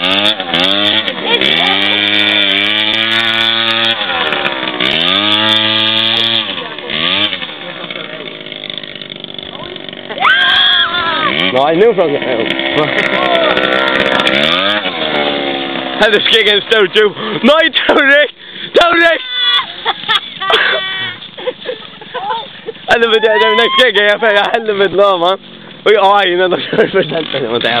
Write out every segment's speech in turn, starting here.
Nå, jeg nøyde sånn. Hei, du skikker en stor tjuv. Nå, jeg tar deg! Tar deg! Hei, jeg tar deg, jeg skikker, jeg fikk, jeg heldig med det nå, man. Og jeg har en av jeg er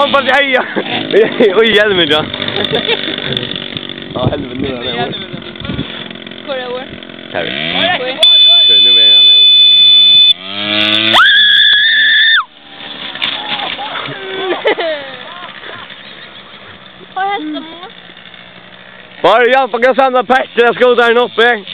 Hoppas jag hejar! Och hjälmen då! Ja, helvete nu är den här. Korre år. Här. Nu är han jag sända Petter, jag ska ut här uppe.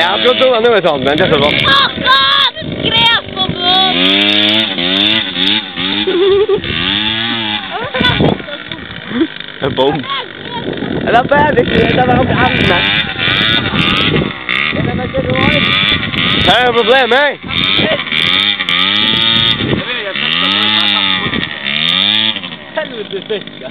Ja, ik het wel? Oh, god, tam, ne, to bylo. Een boom. En dan ben ik dat ik ook aan met. een probleem, hè? Helvete fisk, ja.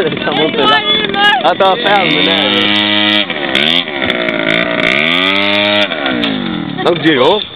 Ele tá montando. Ah, Ela tá ferro, né? Não girou?